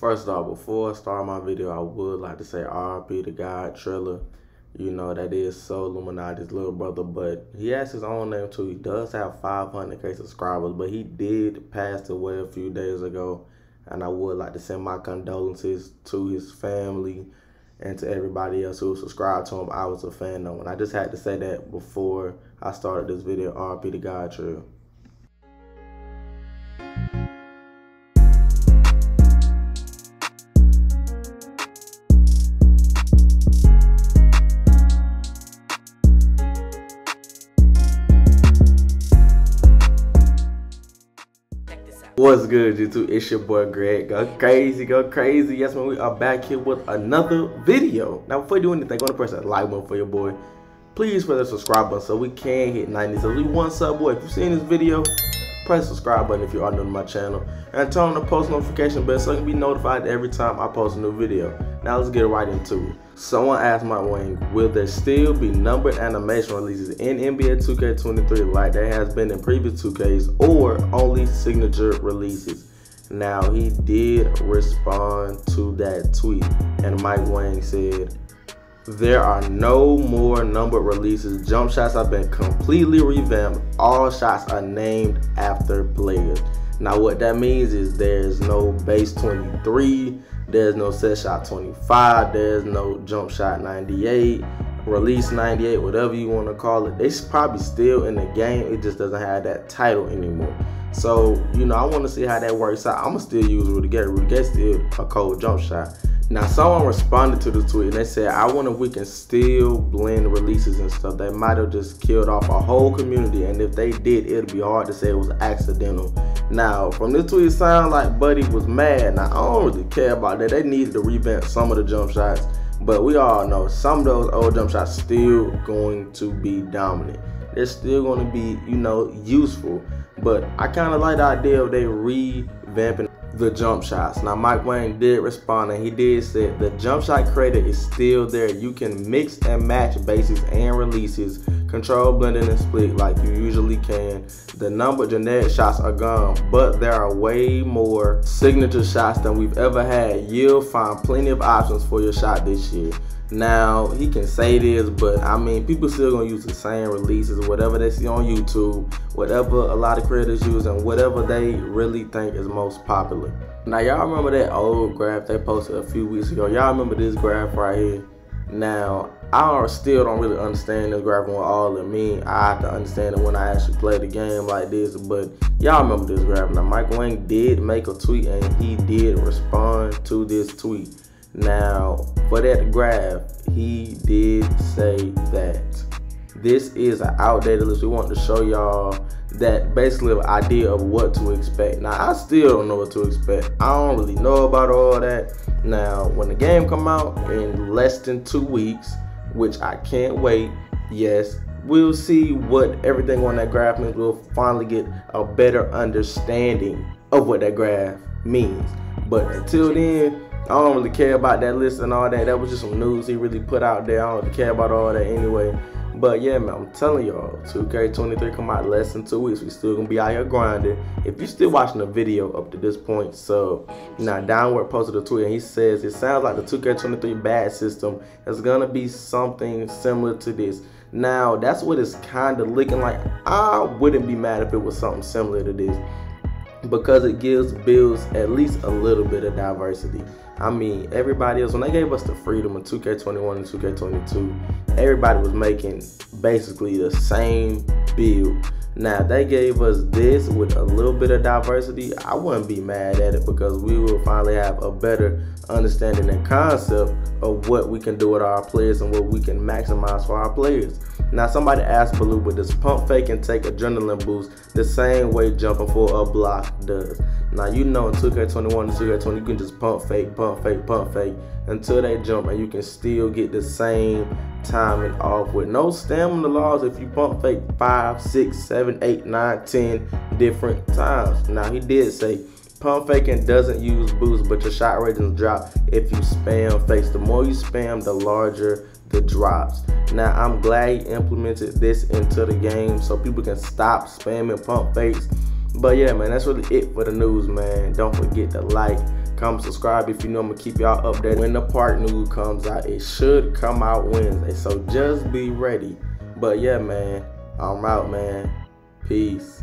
First off, before I start my video, I would like to say RP to God Triller. You know, that is so Illuminati's little brother, but he has his own name too. He does have 500k subscribers, but he did pass away a few days ago. And I would like to send my condolences to his family and to everybody else who subscribed to him. I was a fan of him. I just had to say that before I started this video. RP to God Triller. What's good, YouTube? It's your boy Greg. Go crazy, go crazy. Yes, man, we are back here with another video. Now, before you do anything, go to press that like button for your boy. Please press the subscribe button so we can hit 90. So we one sub, boy. If you've seen this video, press subscribe button if you are new to my channel. And turn on the post notification bell so you can be notified every time I post a new video. Now let's get right into it. Someone asked Mike Wang, will there still be numbered animation releases in NBA 2K23 like there has been in previous 2Ks or only signature releases? Now he did respond to that tweet and Mike Wang said, there are no more numbered releases. Jump shots have been completely revamped. All shots are named after players. Now what that means is there's no base 23, there's no set shot 25, there's no jump shot 98, release 98, whatever you want to call it. It's probably still in the game. It just doesn't have that title anymore. So, you know, I want to see how that works out. I'm going to still use Rudy Gay. Rudy Gay still a cold jump shot. Now, someone responded to the tweet and they said, I wonder if we can still blend releases and stuff. They might have just killed off a whole community. And if they did, it'd be hard to say it was accidental. Now, from this tweet, it sounds like Buddy was mad. Now, I don't really care about that. They needed to revamp some of the jump shots. But we all know some of those old jump shots still going to be dominant. They're still going to be, you know, useful. But I kind of like the idea of they revamping the jump shots. Now Mike Wang did respond and he did say the jump shot creator is still there. You can mix and match bases and releases, control blending and split like you usually can. The number generic shots are gone, but there are way more signature shots than we've ever had. You'll find plenty of options for your shot this year. Now he can say this, but I mean people still gonna use the same releases, or whatever they see on YouTube, whatever a lot of creators use, and whatever they really think is most popular. Now y'all remember that old graph they posted a few weeks ago? Y'all remember this graph right here? Now I still don't really understand this graph what all it mean. I have to understand it when I actually play the game like this. But y'all remember this graph. Now Mike Wang did make a tweet and he did respond to this tweet. Now, for that graph, he did say that this is an outdated list. We want to show y'all that basically an idea of what to expect. Now, I still don't know what to expect. I don't really know about all that. Now, when the game come out in less than two weeks, which I can't wait, yes, we'll see what everything on that graph means. We'll finally get a better understanding of what that graph means. But until then, I don't really care about that list and all that. That was just some news he really put out there. I don't really care about all that anyway. But yeah, man, I'm telling y'all, 2K23 come out less than two weeks. We still gonna be out here grinding. If you're still watching the video up to this point, so now downward posted a tweet and he says it sounds like the 2K23 badge system is gonna be something similar to this. Now that's what it's kind of looking like. I wouldn't be mad if it was something similar to this because it gives builds at least a little bit of diversity. I mean, everybody else, when they gave us the freedom in 2K21 and 2K22, everybody was making basically the same build. Now, they gave us this with a little bit of diversity, I wouldn't be mad at it because we will finally have a better understanding and concept of what we can do with our players and what we can maximize for our players. Now, somebody asked Baloo, but does pump fake and take adrenaline boost the same way jumping for a block does? Now, you know in 2K21 and 2K20, you can just pump fake, pump fake, pump fake until they jump, and you can still get the same timing off with no stamina laws if you pump fake five, six, seven, eight, nine, ten different times. Now, he did say Pump faking doesn't use boost, but your shot ratings drop if you spam face. The more you spam, the larger the drops. Now, I'm glad he implemented this into the game so people can stop spamming pump fakes. But yeah, man, that's really it for the news, man. Don't forget to like, Comment, subscribe if you know I'm gonna keep y'all updated. When the part news comes out, it should come out Wednesday. So just be ready. But yeah, man, I'm out, man. Peace.